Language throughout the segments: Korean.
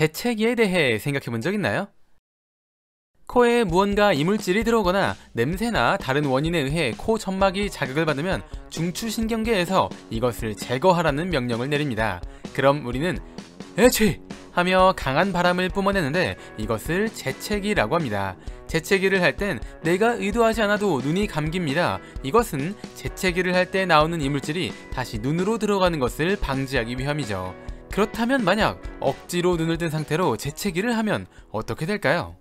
재채기에 대해 생각해 본 적 있나요? 코에 무언가 이물질이 들어오거나 냄새나 다른 원인에 의해 코 점막이 자극을 받으면 중추신경계에서 이것을 제거하라는 명령을 내립니다. 그럼 우리는 에취! 하며 강한 바람을 뿜어내는데 이것을 재채기라고 합니다. 재채기를 할 땐 내가 의도하지 않아도 눈이 감깁니다. 이것은 재채기를 할 때 나오는 이물질이 다시 눈으로 들어가는 것을 방지하기 위함이죠. 그렇다면 만약 억지로 눈을 뜬 상태로 재채기를 하면 어떻게 될까요?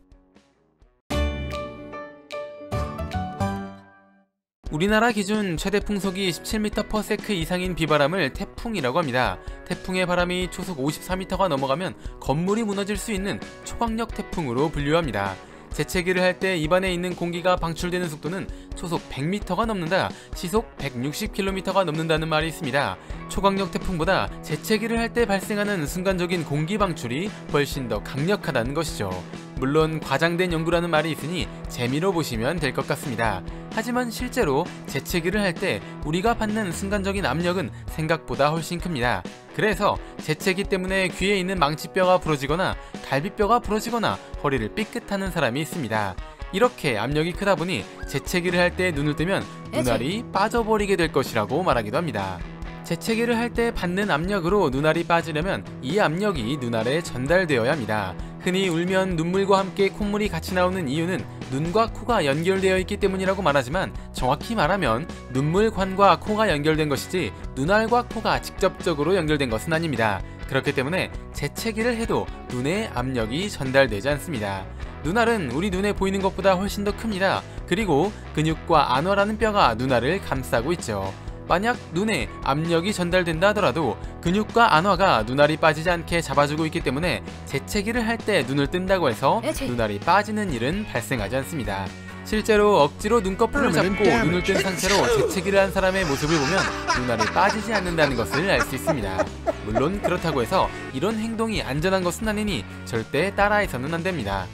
우리나라 기준 최대 풍속이 17m/s 이상인 비바람을 태풍이라고 합니다. 태풍의 바람이 초속 54m가 넘어가면 건물이 무너질 수 있는 초강력 태풍으로 분류합니다. 재채기를 할 때 입안에 있는 공기가 방출되는 속도는 초속 100m가 넘는다, 시속 160km가 넘는다는 말이 있습니다. 초강력 태풍보다 재채기를 할 때 발생하는 순간적인 공기 방출이 훨씬 더 강력하다는 것이죠. 물론 과장된 연구라는 말이 있으니 재미로 보시면 될 것 같습니다. 하지만 실제로 재채기를 할 때 우리가 받는 순간적인 압력은 생각보다 훨씬 큽니다. 그래서 재채기 때문에 귀에 있는 망치뼈가 부러지거나 갈비뼈가 부러지거나 허리를 삐끗하는 사람이 있습니다. 이렇게 압력이 크다 보니 재채기를 할 때 눈을 뜨면 눈알이 빠져버리게 될 것이라고 말하기도 합니다. 재채기를 할 때 받는 압력으로 눈알이 빠지려면 이 압력이 눈알에 전달되어야 합니다. 흔히 울면 눈물과 함께 콧물이 같이 나오는 이유는 눈과 코가 연결되어 있기 때문이라고 말하지만 정확히 말하면 눈물관과 코가 연결된 것이지 눈알과 코가 직접적으로 연결된 것은 아닙니다. 그렇기 때문에 재채기를 해도 눈에 압력이 전달되지 않습니다. 눈알은 우리 눈에 보이는 것보다 훨씬 더 큽니다. 그리고 근육과 안화라는 뼈가 눈알을 감싸고 있죠. 만약 눈에 압력이 전달된다 하더라도 근육과 안화가 눈알이 빠지지 않게 잡아주고 있기 때문에 재채기를 할 때 눈을 뜬다고 해서 눈알이 빠지는 일은 발생하지 않습니다. 실제로 억지로 눈꺼풀을 잡고 눈을 뜬 상태로 재채기를 한 사람의 모습을 보면 눈알이 빠지지 않는다는 것을 알 수 있습니다. 물론 그렇다고 해서 이런 행동이 안전한 것은 아니니 절대 따라해서는 안 됩니다.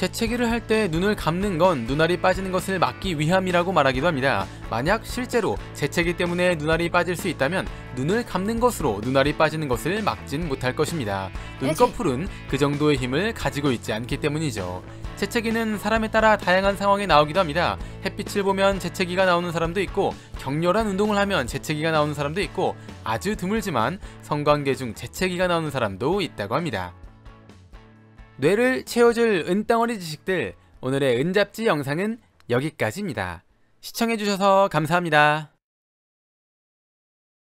재채기를 할 때 눈을 감는 건 눈알이 빠지는 것을 막기 위함이라고 말하기도 합니다. 만약 실제로 재채기 때문에 눈알이 빠질 수 있다면 눈을 감는 것으로 눈알이 빠지는 것을 막진 못할 것입니다. 눈꺼풀은 그 정도의 힘을 가지고 있지 않기 때문이죠. 재채기는 사람에 따라 다양한 상황에 나오기도 합니다. 햇빛을 보면 재채기가 나오는 사람도 있고 격렬한 운동을 하면 재채기가 나오는 사람도 있고 아주 드물지만 성관계 중 재채기가 나오는 사람도 있다고 합니다. 뇌를 채워줄 은덩어리 지식들 오늘의 은잡지 영상은 여기까지입니다. 시청해주셔서 감사합니다.